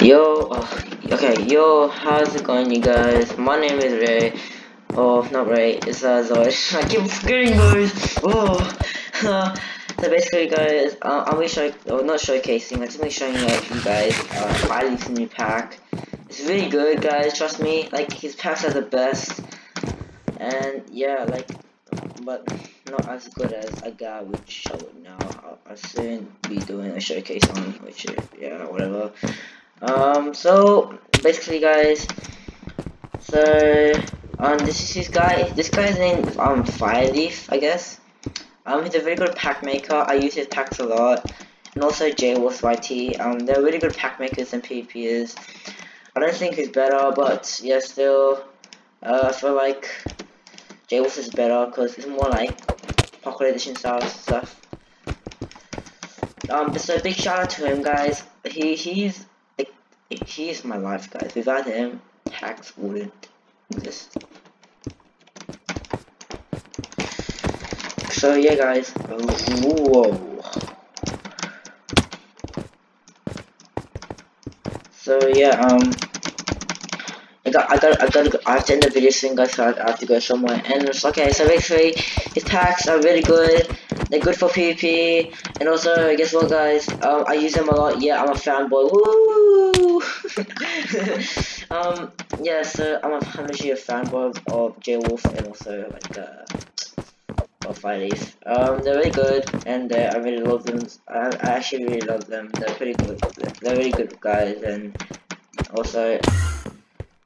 Yo, oh, okay, yo, how's it going, you guys? My name is Ray. Oh, not Ray, it's uh. I keep forgetting, guys. Oh, so basically, guys, uh, I'll be showing, oh, not showcasing, I'm just be showing you guys uh, Filey's new pack. It's really good, guys. Trust me. Like his packs are the best, and yeah, like, but not as good as a guy would show now. I'll, I'll soon be doing a showcase on, which yeah, whatever. Um, so basically, guys, so um, this is his guy. This guy's name um Fireleaf, I guess. Um, he's a very good pack maker. I use his packs a lot, and also JWolf YT. Um, they're really good pack makers and PvPers. I don't think he's better, but yeah, still, uh, I feel like JWolf is better because it's more like pocket edition style stuff. Um, so big shout out to him, guys. He he's he is my life, guys. Without him, hacks wouldn't exist. So yeah, guys. Whoa. So yeah, um, I got, I got, I got, I have to end the video soon, guys. So I have to go somewhere. And it's okay. So basically, his packs are really good. They're good for PvP, and also I guess what, guys? Um, I use them a lot. Yeah, I'm a fanboy. Woo! um, yeah, so I'm, a, I'm actually fanboy of, of JWolf and also like uh, of Fireleaf. Um, they're really good, and uh, I really love them. I, I actually really love them. They're pretty good. They're really good guys, and also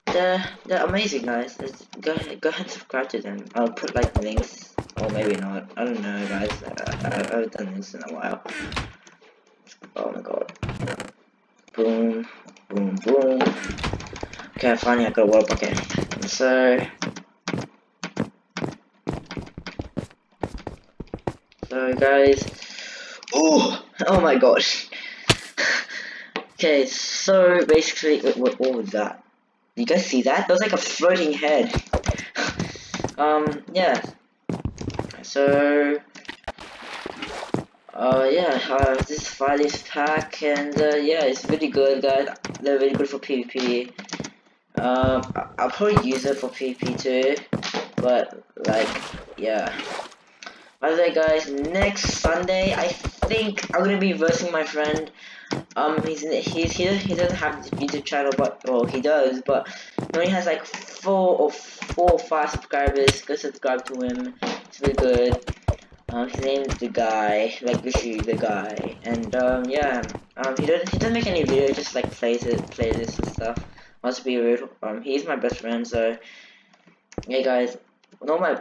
they're they're amazing guys. go go ahead and subscribe to them. I'll put like links or maybe not. I don't know, guys. I, I, haven't done this in a while. Oh my god. Boom, boom, boom. Okay, finally I got a work. Okay, so. So, guys. Oh, oh my gosh. okay, so basically, wait, what, what was that? You guys see that? Was like a floating head. um, yeah. So, uh, yeah, uh, this file is pack, and uh, yeah, it's really good, guys. They're really good for PvP. Um, I'll probably use it for PvP too, but like, yeah. By the way, guys, next Sunday, I think I'm gonna be versing my friend. Um, he's he's he he doesn't have a YouTube channel, but well, he does, but he only has like four or four or five subscribers. Go subscribe to him. It's really good. Um, his name's the guy, like literally the guy, and um, yeah, um, he doesn't he doesn't make any videos, just like plays it, plays this and stuff. Must be rude. Um, he's my best friend, so yeah, guys, no my,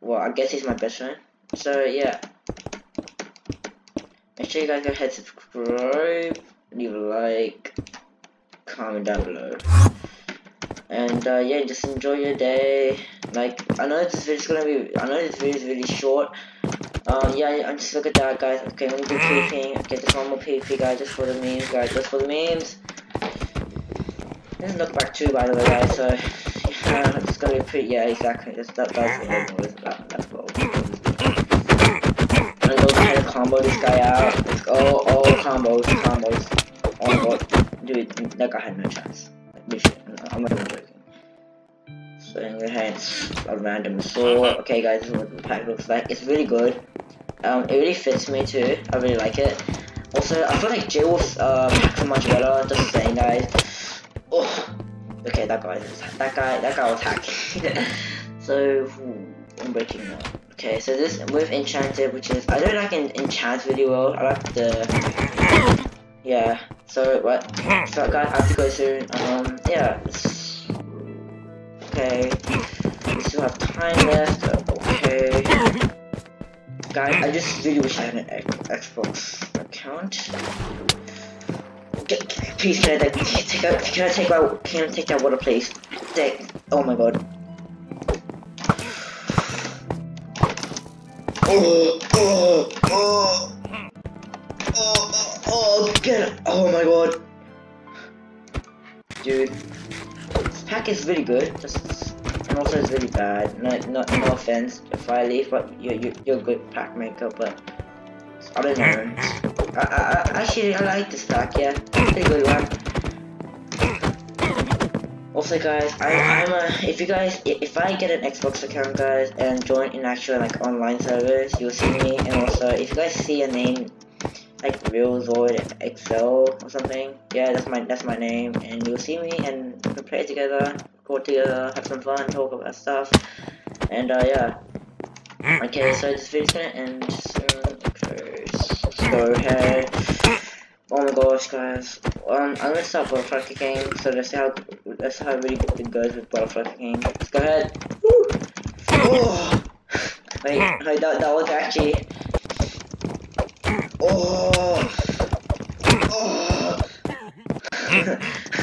well, I guess he's my best friend. So yeah, make sure you guys go ahead subscribe, leave a like, comment down below, and uh, yeah, just enjoy your day. Like, I know this video's gonna be, I know this video is really short. Um, yeah, I'm just look at that, guys. Okay, let me do PvP. Okay, just one more PvP, guys, just for the memes, guys, just for the memes. This is look back too, by the way, guys. So, yeah, it's gonna be pretty. Yeah, exactly. That's that. That's what noise. That, that's what. I'm gonna go ahead and combo this guy out. Let's go. All combos, combos. Oh my god, dude, that guy had no chance. I'm not even joking. So I'm gonna have a random sword. Okay guys, this is what the pack looks like. It's really good. Um, it really fits me too. I really like it. Also, I feel like uh, packs are much better. Just saying, guys. Oh, okay, that guy, that guy, that guy was hacking. so, I'm breaking that. Okay, so this with enchanted, which is I don't like en enchant really well. I like the yeah. So what? So guys, I have to go soon. Um, yeah. Okay. We still have time left. Guys, I just really wish I had an Xbox account. Please, can I take out? Can I take out? Can I take that water, please? Oh my god. Oh, oh, oh, oh, oh, oh, get. Oh my god. Dude this pack is really good, just, also it's really bad. No, no, no offense if I leave, but you're, you're, you're a good pack maker, but I don't know. I, I, I actually I like this pack, yeah, pretty good one. Also, guys, I, I'm a. If you guys, if I get an Xbox account, guys, and join in actual like online service, you'll see me. And also, if you guys see a name like Real Zoid Excel or something, yeah, that's my that's my name, and you'll see me, and we can play together, go together, uh, have some fun, talk about stuff, and uh, yeah. Okay, mm-hmm. so this video's gonna end soon. Let's go ahead. Oh my gosh, guys. Um, I'm gonna start butterfly kicking, so let's see how let's see how really it goes with butterfly kicking. Let's go ahead. Woo! Oh! Wait, mm. wait, that, that was actually. Oh! Mm. Oh!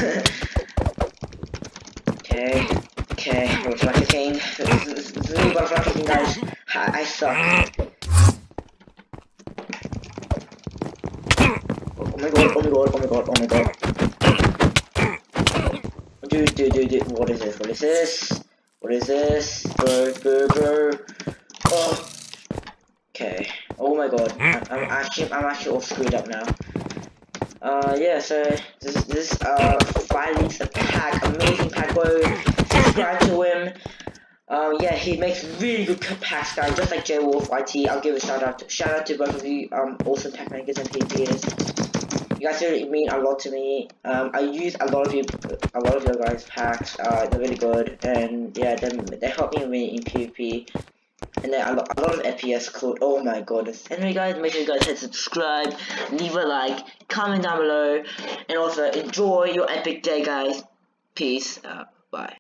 Mm. okay, okay, butterfly kicking. This is, this is me butterfly kicking, guys. I, I suck. Oh my god, oh my god, oh my god, oh my god. Dude, dude, dude, dude, what is this? What is this? What is this? Bro, bro, bro. Oh. Okay. Oh my god. I, I'm actually, I'm actually all screwed up now. Uh, yeah, so this, this, uh, finally a pack, amazing pack, go subscribe to him. Um, yeah, he makes really good packs, guys, just like J Wolf YT. I'll give a shout out, to, shout out to both of you, um, awesome pack makers and PPs. You guys really mean a lot to me. Um, I use a lot of you, a lot of your guys' packs. Uh, they're really good, and yeah, they they help me win in PvP. And then a lot, a lot of FPS code. Oh my goodness. Anyway, guys, make sure you guys hit subscribe, leave a like, comment down below, and also enjoy your epic day, guys. Peace out. Bye.